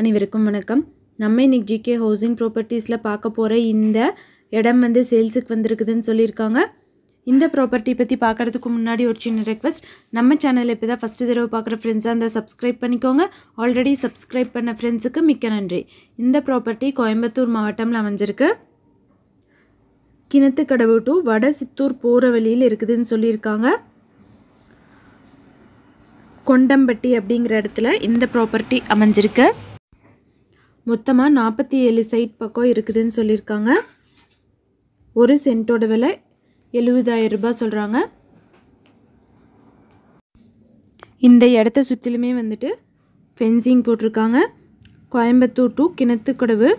அனைவருக்கும் வணக்கம். நம்ம இன்னைக்கு ஜிகே ஹவுசிங் ப்ராப்பர்ட்டிஸில் பார்க்க போகிற இந்த இடம் வந்து சேல்ஸுக்கு வந்திருக்குதுன்னு சொல்லியிருக்காங்க. இந்த ப்ராப்பர்ட்டி பற்றி பார்க்குறதுக்கு முன்னாடி ஒரு சின்ன ரெக்வஸ்ட் நம்ம சேனலில் இப்போ தான் ஃபஸ்ட்டு தடவை பார்க்குற ஃப்ரெண்ட்ஸாக இருந்தால் சப்ஸ்கிரைப் பண்ணிக்கோங்க. ஆல்ரெடி சப்ஸ்கிரைப் பண்ண ஃப்ரெண்ட்ஸுக்கு மிக்க நன்றி. இந்த ப்ராப்பர்ட்டி கோயம்புத்தூர் மாவட்டம்ல அமைஞ்சிருக்கு. கிணத்துக்கடவு டு வட சித்தூர் போகிற வழியில் இருக்குதுன்னு சொல்லியிருக்காங்க. கொண்டம்பட்டி அப்படிங்கிற இடத்துல இந்த ப்ராப்பர்ட்டி அமைஞ்சிருக்கு. மொத்தமாக நாற்பத்தி ஏழு சைட் பக்கம் இருக்குதுன்னு சொல்லியிருக்காங்க. ஒரு சென்ட்டோட விலை எழுபதாயிரம் ரூபாய் சொல்கிறாங்க இந்த இடத்த சுற்றிலுமே வந்துட்டு ஃபென்சிங் போட்டிருக்காங்க. கோயம்புத்தூர் டு கிணத்துக்கடவு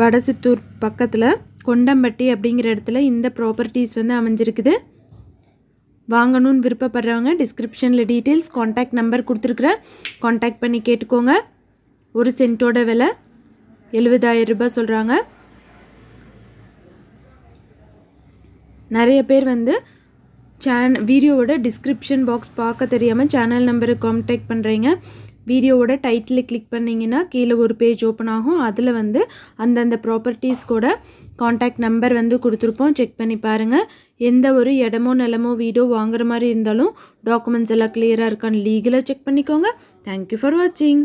வடசித்தூர் பக்கத்தில் கொண்டம்பட்டி அப்படிங்கிற இடத்துல இந்த ப்ராப்பர்ட்டிஸ் வந்து அமைஞ்சிருக்குது. வாங்கணும்னு விருப்பப்படுறவங்க டிஸ்கிரிப்ஷனில் டீட்டெயில்ஸ் காண்டாக்ட் நம்பர் கொடுத்துருக்குறேன். காண்டாக்ட் பண்ணி கேட்டுக்கோங்க. ஒரு சென்ட்டோட விலை எழுபதாயிரம் ரூபாய் சொல்கிறாங்க நிறைய பேர் வந்து சேன் வீடியோவோட டிஸ்கிரிப்ஷன் பாக்ஸ் பார்க்க தெரியாமல் சேனல் நம்பரை கான்டாக்ட் பண்ணுறீங்க வீடியோவோட டைட்டில் கிளிக் பண்ணிங்கன்னா கீழே ஒரு பேஜ் ஓப்பன் ஆகும். அதில் வந்து அந்தந்த ப்ராப்பர்ட்டிஸ் கூட காண்டாக்ட் நம்பர் வந்து கொடுத்துருப்போம். செக் பண்ணி பாருங்கள் எந்த ஒரு இடமோ நிலமோ வீடோ வாங்குற மாதிரி இருந்தாலும் டாக்குமெண்ட்ஸ் எல்லாம் கிளியராக இருக்கான்னு லீகலாக செக் பண்ணிக்கோங்க. தேங்க்யூ ஃபார் வாட்சிங்